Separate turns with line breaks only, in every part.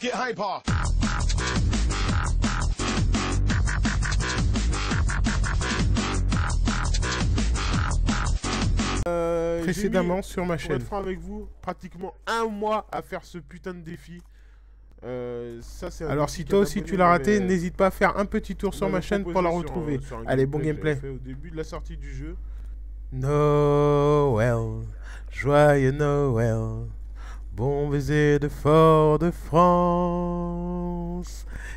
Get hyper.
Euh,
précédemment
j'ai
sur ma
mis, pour
chaîne.
être franc avec vous, pratiquement un mois à faire ce putain de défi. Euh, ça, c'est un
Alors
défi
si toi aussi tu l'as raté, n'hésite pas à faire un petit tour sur ma chaîne pour la
sur,
retrouver.
euh, sur un
Allez, bon gameplay.
fait au début de la sortie du jeu.
Noël, joyeux Noël, bon baiser de Fort de France.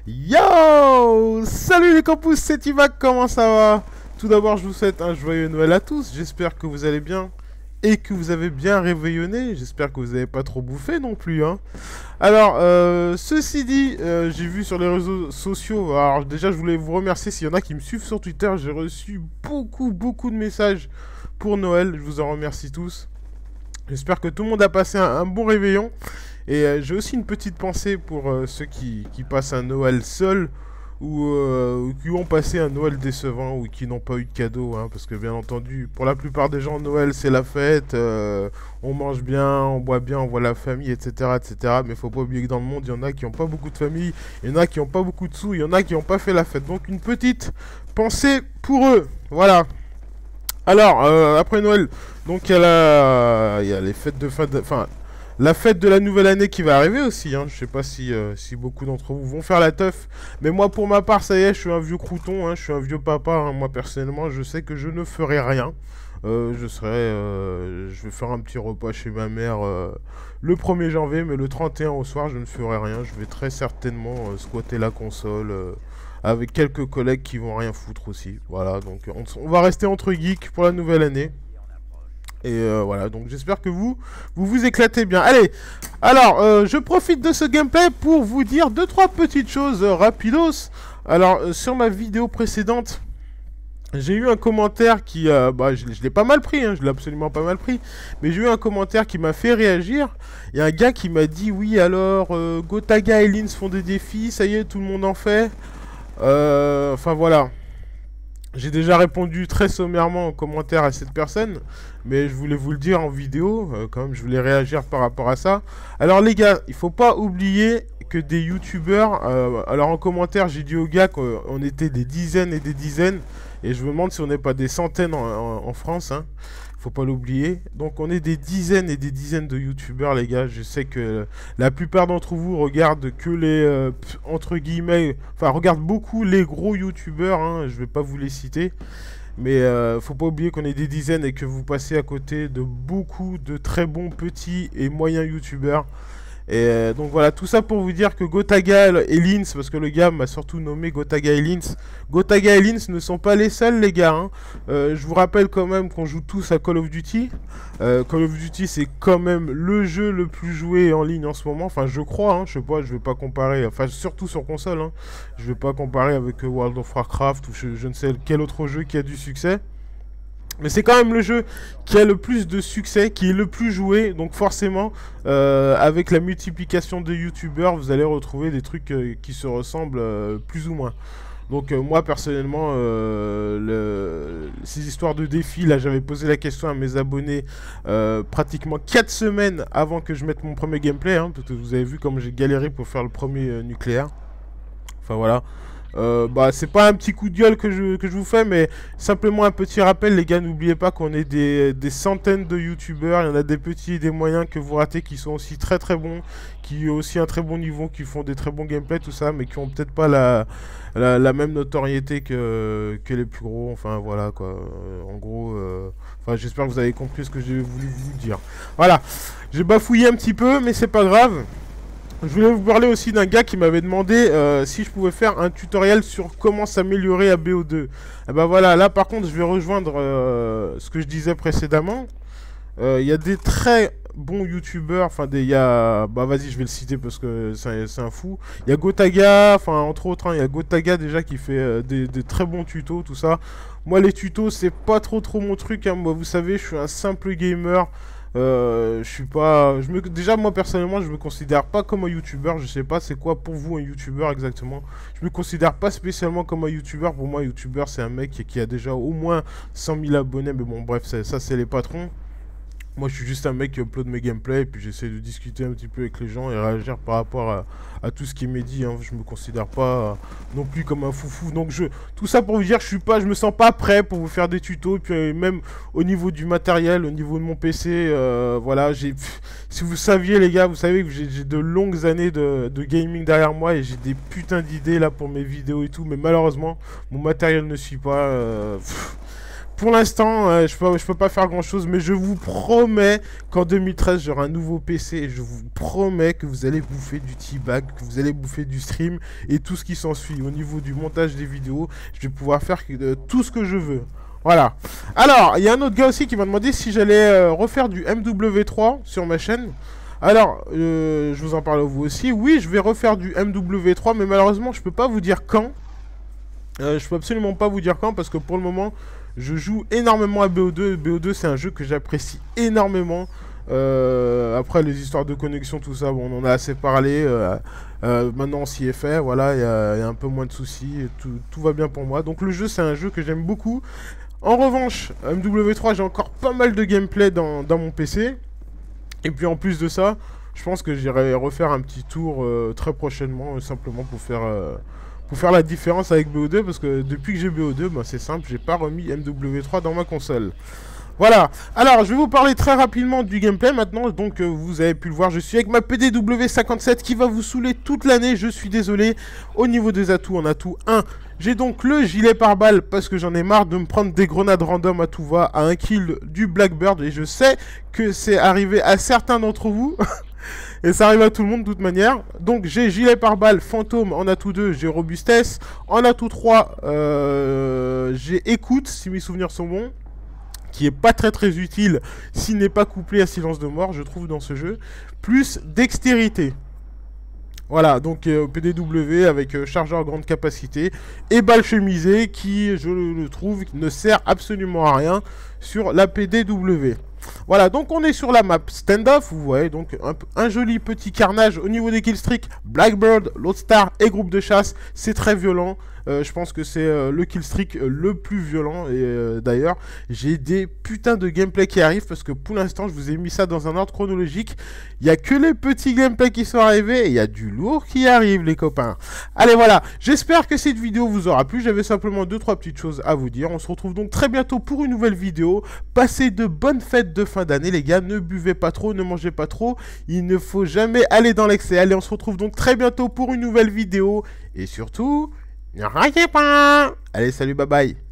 Yo Salut les campus, c'est Ivac, comment ça va? Tout d'abord, je vous souhaite un joyeux Noël à tous. J'espère que vous allez bien et que vous avez bien réveillonné. J'espère que vous n'avez pas trop bouffé non plus. Hein. Alors, euh, ceci dit, euh, j'ai vu sur les réseaux sociaux. Alors, déjà, je voulais vous remercier s'il y en a qui me suivent sur Twitter. J'ai reçu beaucoup, beaucoup de messages pour Noël. Je vous en remercie tous. J'espère que tout le monde a passé un, bon réveillon. Et euh, j'ai aussi une petite pensée pour euh, ceux qui, passent un Noël seul ou, euh, ou qui ont passé un Noël décevant ou qui n'ont pas eu de cadeau. hein, parce que bien entendu, pour la plupart des gens, Noël c'est la fête. on mange bien, on boit bien, on voit la famille, etc. etc. Mais faut pas oublier que dans le monde, il y en a qui n'ont pas beaucoup de famille, il y en a qui n'ont pas beaucoup de sous, il y en a qui n'ont pas fait la fête. Donc une petite pensée pour eux. Voilà. Alors, euh, après Noël, donc il y, a les fêtes de fin la fête de la nouvelle année qui va arriver aussi. Hein. Je sais pas si, euh, si beaucoup d'entre vous vont faire la teuf. Mais moi, pour ma part, ça y est, je suis un vieux crouton. hein. Je suis un vieux papa. hein. Moi, personnellement, je sais que je ne ferai rien. Euh, je serai... euh, je vais faire un petit repas chez ma mère euh, le 1er janvier. Mais le 31 au soir, je ne ferai rien. Je vais très certainement squatter la console... avec quelques collègues qui vont rien foutre aussi. Voilà, donc on, va rester entre geeks pour la nouvelle année. Et voilà, donc j'espère que vous, vous vous éclatez bien. Allez, alors, je profite de ce gameplay pour vous dire deux, trois petites choses rapidos. Alors, sur ma vidéo précédente, j'ai eu un commentaire qui, euh, bah, je, l'ai- pas mal pris, hein, je l'ai absolument pas mal pris, mais j'ai eu un commentaire qui m'a fait réagir. Il y a un gars qui m'a dit, oui, alors, euh, Gotaga et Lins font des défis, ça y est, tout le monde en fait. Euh, Enfin, voilà. J'ai déjà répondu très sommairement en commentaire à cette personne, mais je voulais vous le dire en vidéo, euh, quand même, je voulais réagir par rapport à ça. Alors les gars, il faut pas oublier que des youtubeurs, euh, alors en commentaire j'ai dit aux gars qu'on était des dizaines et des dizaines, et je me demande si on n'est pas des centaines en, France, hein. Faut pas l'oublier. Donc on est des dizaines et des dizaines de youtubeurs les gars, je sais que la plupart d'entre vous regardent que les, euh, entre guillemets, enfin regardent beaucoup les gros youtubeurs, hein, je vais pas vous les citer. Mais euh, faut pas oublier qu'on est des dizaines et que vous passez à côté de beaucoup de très bons petits et moyens youtubeurs. Et euh, donc voilà, tout ça pour vous dire que Gotaga et Lins, parce que le gars m'a surtout nommé Gotaga et Lins, Gotaga et Lins ne sont pas les seuls les gars. hein. Euh, je vous rappelle quand même qu'on joue tous à Call of Duty. Euh, Call of Duty c'est quand même le jeu le plus joué en ligne en ce moment. Enfin je crois, hein, je sais pas, je vais pas comparer, enfin surtout sur console. Hein. Je vais pas comparer avec World of Warcraft ou je ne sais quel autre jeu qui a du succès. Mais c'est quand même le jeu qui a le plus de succès, qui est le plus joué. Donc forcément, euh, avec la multiplication de youtubeurs, vous allez retrouver des trucs euh, qui se ressemblent euh, plus ou moins. Donc moi personnellement, le- ces histoires de défis, là j'avais posé la question à mes abonnés pratiquement 4 semaines avant que je mette mon premier gameplay, hein, parce que vous avez vu comme j'ai galéré pour faire le premier nucléaire. Enfin voilà. Euh, bah c'est pas un petit coup de gueule que je, que je vous fais, mais simplement un petit rappel les gars, n'oubliez pas qu'on est des, centaines de youtubeurs, il y en a des petits et des moyens que vous ratez qui sont aussi très très bons, qui ont aussi un très bon niveau, qui font des très bons gameplays, tout ça, mais qui ont peut-être pas la, la, même notoriété que, que les plus gros, enfin voilà quoi, Euh, en gros, euh, j'espère que vous avez compris ce que j'ai voulu vous dire. Voilà, j'ai bafouillé un petit peu, mais c'est pas grave. Je voulais vous parler aussi d'un gars qui m'avait demandé euh, si je pouvais faire un tutoriel sur comment s'améliorer à BO2. Et ben voilà, là par contre je vais rejoindre euh, ce que je disais précédemment. Euh, Il y a des très bons youtubeurs, enfin des, il y a, bah vas-y je vais le citer parce que c'est un fou. Il y a Gotaga, enfin entre autres, hein, il y a Gotaga déjà qui fait des, des très bons tutos, tout ça. Moi les tutos c'est pas trop trop mon truc, hein. moi vous savez je suis un simple gamer. Euh, je suis pas. Je me... Déjà, moi personnellement, je me considère pas comme un youtubeur. Je sais pas c'est quoi pour vous un youtubeur exactement. Je me considère pas spécialement comme un youtubeur. Pour moi, youtubeur, c'est un mec qui, a déjà au moins 100 000 abonnés. Mais bon, bref, ça, c'est les patrons. Moi, je suis juste un mec qui upload mes gameplays et puis j'essaie de discuter un petit peu avec les gens et réagir par rapport à, tout ce qui m'est dit. Hein. Je me considère pas euh, non plus comme un foufou. Donc, je, tout ça pour vous dire, je suis pas, je me sens pas prêt pour vous faire des tutos. Et puis, euh, même au niveau du matériel, au niveau de mon PC, euh, voilà, j'ai. Si vous saviez, les gars, vous savez que j'ai de longues années de, gaming derrière moi et j'ai des putains d'idées là pour mes vidéos et tout. Mais malheureusement, mon matériel ne suit pas pour l'instant, euh, je peux, peux pas faire grand chose, mais je vous promets qu'en 2013, j'aurai un nouveau PC et je vous promets que vous allez bouffer du T-Bag, que vous allez bouffer du stream et tout ce qui s'ensuit. Au niveau du montage des vidéos, je vais pouvoir faire tout ce que je veux. Voilà. Alors, il y a un autre gars aussi qui m'a demandé si j'allais euh, refaire du MW3 sur ma chaîne. Alors, euh, je vous en parle à vous aussi. Oui, je vais refaire du MW3, mais malheureusement, je peux pas vous dire quand. je peux absolument pas vous dire quand parce que pour le moment, je joue énormément à BO2. BO2, c'est un jeu que j'apprécie énormément. Euh, après, les histoires de connexion, tout ça, bon, on en a assez parlé. Euh, euh, maintenant, on s'y est fait. Voilà, il y, a un peu moins de soucis. Tout, tout, va bien pour moi. Donc, le jeu, c'est un jeu que j'aime beaucoup. En revanche, MW3, j'ai encore pas mal de gameplay dans, dans, mon PC. Et puis, en plus de ça, je pense que j'irai refaire un petit tour très prochainement, simplement pour faire faire la différence avec BO2 parce que depuis que j'ai BO2, bah, c'est simple, j'ai pas remis MW3 dans ma console. Voilà, alors je vais vous parler très rapidement du gameplay maintenant, donc euh, vous avez pu le voir, je suis avec ma PDW57 qui va vous saouler toute l'année, je suis désolé. Au niveau des atouts, en atout 1, j'ai donc le gilet par balle parce que j'en ai marre de me prendre des grenades random à tout va, à un kill du Blackbird, et je sais que c'est arrivé à certains d'entre vous. Et ça arrive à tout le monde de toute manière. Donc j'ai gilet pare-balles, fantôme en atout 2, j'ai robustesse. En atout 3, euh, j'ai écoute, si mes souvenirs sont bons. Qui est pas très très utile s'il n'est pas couplé à silence de mort, je trouve, dans ce jeu. Plus dextérité. Voilà, donc euh, PDW avec euh, chargeur grande capacité et balle chemisée qui, je le trouve, ne sert absolument à rien sur la PDW. Voilà, donc on est sur la map standoff, vous voyez, donc un, joli petit carnage au niveau des killstreaks, Blackbird, Star et groupe de chasse, c'est très violent, je pense que c'est euh, le killstreak euh, le plus violent. Et d'ailleurs, j'ai des putains de gameplay qui arrivent parce que pour l'instant, je vous ai mis ça dans un ordre chronologique. Il n'y a que les petits gameplays qui sont arrivés et il y a du lourd qui arrive, les copains. Allez, voilà. J'espère que cette vidéo vous aura plu. J'avais simplement deux trois petites choses à vous dire. On se retrouve donc très bientôt pour une nouvelle vidéo. Passez de bonnes fêtes de fin d'année, les gars. Ne buvez pas trop, ne mangez pas trop. Il ne faut jamais aller dans l'excès. Allez, on se retrouve donc très bientôt pour une nouvelle vidéo. Et surtout, ne ratez pas. Allez, salut, bye bye